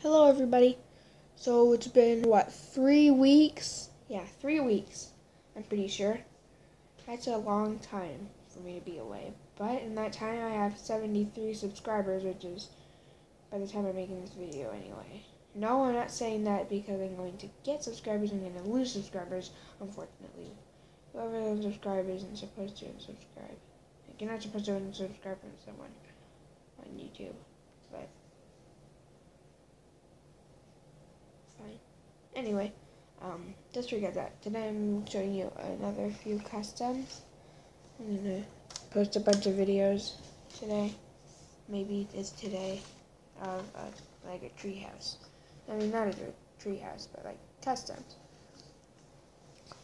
Hello, everybody. So it's been what three weeks? Yeah, three weeks. I'm pretty sure. That's a long time for me to be away. But in that time, I have 73 subscribers, which is by the time I'm making this video anyway. No, I'm not saying that because I'm going to get subscribers. I'm going to lose subscribers, unfortunately. Whoever unsubscribes isn't supposed to unsubscribe. You're not supposed to unsubscribe from someone on YouTube, but Anyway, um, just forget that. Today I'm showing you another few customs. I'm gonna post a bunch of videos today. Maybe it's today of a, like a treehouse. I mean, not a treehouse, but like customs.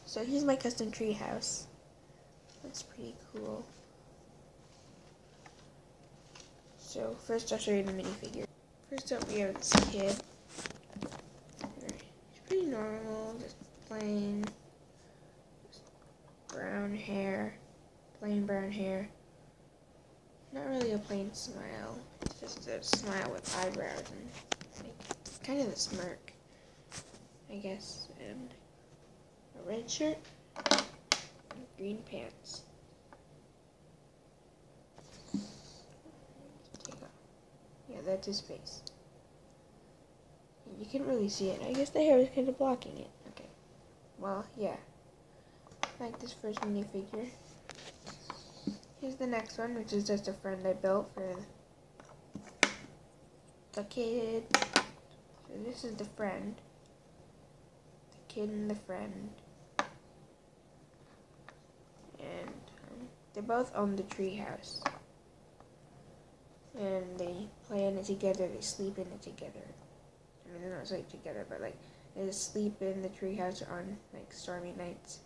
So here's my custom treehouse. That's pretty cool. So first I'll show you the minifigure. First up we have this kid. Normal, just plain brown hair, plain brown hair. Not really a plain smile, it's just a smile with eyebrows and like, kind of a smirk, I guess, and a red shirt and green pants. Yeah, that's his face. You can't really see it. I guess the hair is kind of blocking it. Okay. Well, yeah. like this first minifigure. Here's the next one, which is just a friend I built for the kid. So this is the friend. The kid and the friend. And um, they both own the treehouse and they play in it together. They sleep in it together. I mean, they're not sleep together, but like they just sleep in the treehouse on like stormy nights.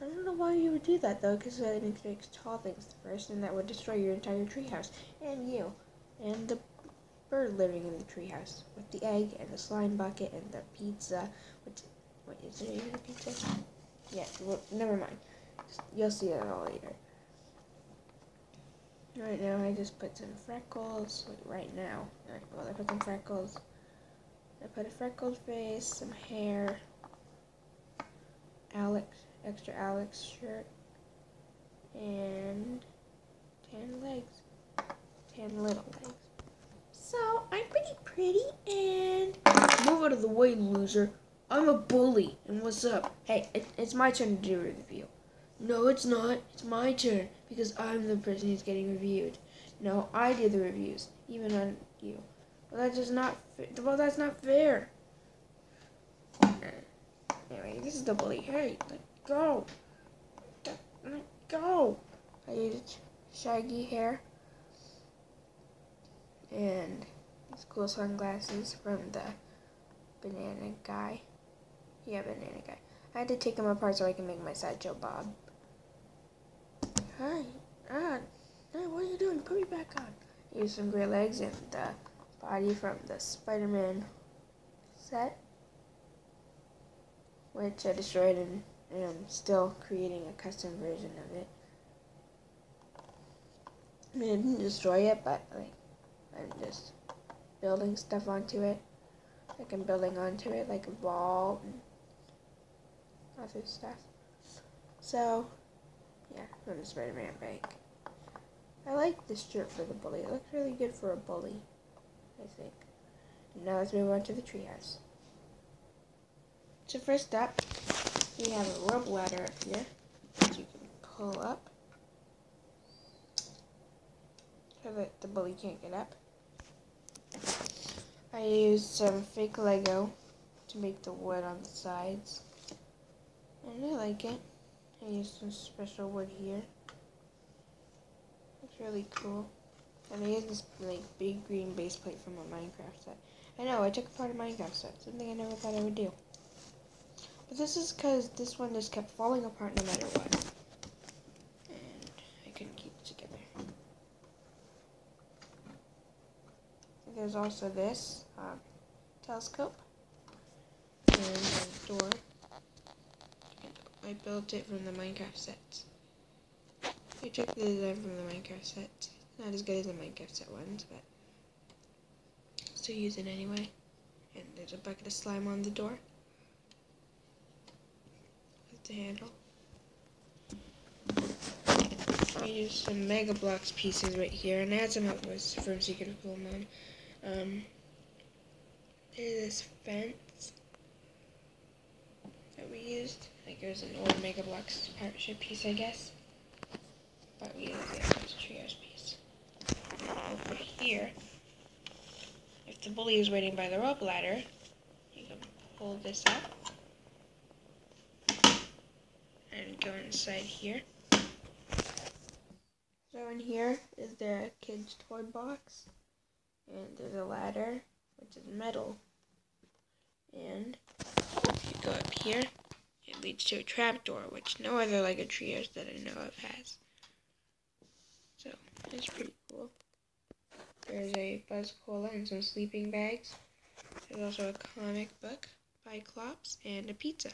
I don't know why you would do that though, because that makes, makes tall things first, and that would destroy your entire treehouse and you, and the bird living in the treehouse with the egg and the slime bucket and the pizza. Which, wait, is there even a pizza? Yeah, well, never mind. You'll see it all later. Right now, I just put some freckles. Like right now, right, well, I put some freckles. I put a freckled face, some hair, Alex, extra Alex shirt, and tan legs, tan little legs. So I'm pretty pretty, and move out of the way, loser. I'm a bully, and what's up? Hey, it, it's my turn to do a review. No, it's not. It's my turn because I'm the person who's getting reviewed. No, I do the reviews, even on you. Well, that is not. Well, that's not fair. Anyway, this is the bully. Hey, let go. Let go. I use shaggy hair and these cool sunglasses from the banana guy. Yeah, banana guy. I had to take them apart so I can make my sideshow Bob. Hi. Ah. Hey, what are you doing? Put me back on. Use some great legs and the body from the Spider-Man set, which I destroyed and, I'm still creating a custom version of it. I mean, I didn't destroy it, but like, I'm just building stuff onto it. Like I'm building onto it like a ball and other stuff. So, yeah, from the Spider-Man bag. I like this shirt for the bully. It looks really good for a bully, I think. Now let's move on to the treehouse. So first up, we have a rope ladder up here, which you can pull up so that the bully can't get up. I used some fake Lego to make the wood on the sides. And I like it. I used some special wood here. It's really cool. And I used this like big green base plate from a Minecraft set. I know, I took apart a Minecraft set. Something I never thought I would do. But this is because this one just kept falling apart no matter what. And I couldn't keep it together. There's also this um, telescope and door. I built it from the Minecraft set. I took the design from the Minecraft set. Not as good as the Minecraft set ones, but still use it anyway. And there's a bucket of slime on the door. With the handle. I use some Mega Bloks pieces right here, and I had some help with from Secret of Cool Moon. Um, there's this fence that we used. Like it was an old Mega Bloks partnership piece, I guess. But we used it as a piece. Over here, if the bully is waiting by the rope ladder, you can pull this up and go inside here. So in here is the kid's toy box, and there's a ladder, which is metal. And if you go up here, it leads to a trapdoor, which no other LEGO Trios that I know of has. So, it's pretty cool. There's a Buzz Cola and some sleeping bags. There's also a comic book by Clops and a pizza.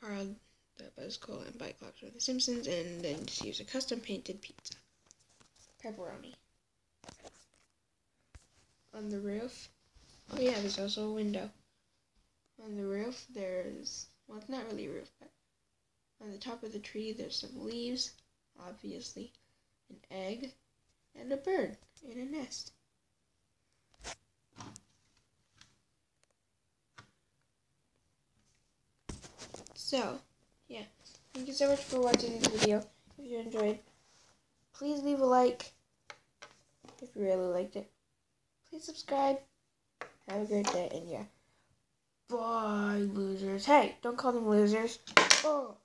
Borrowed the Buzz Cola and Bite Clops from The Simpsons, and then just use a custom painted pizza. Pepperoni. On the roof, oh yeah, there's also a window. On the roof, there's, well, it's not really a roof, but on the top of the tree, there's some leaves, obviously, an egg, and a bird in a nest. So, yeah. Thank you so much for watching this video. If you enjoyed, please leave a like if you really liked it. Please subscribe. Have a great day, and yeah. Bye, losers. Hey, don't call them losers. Oh.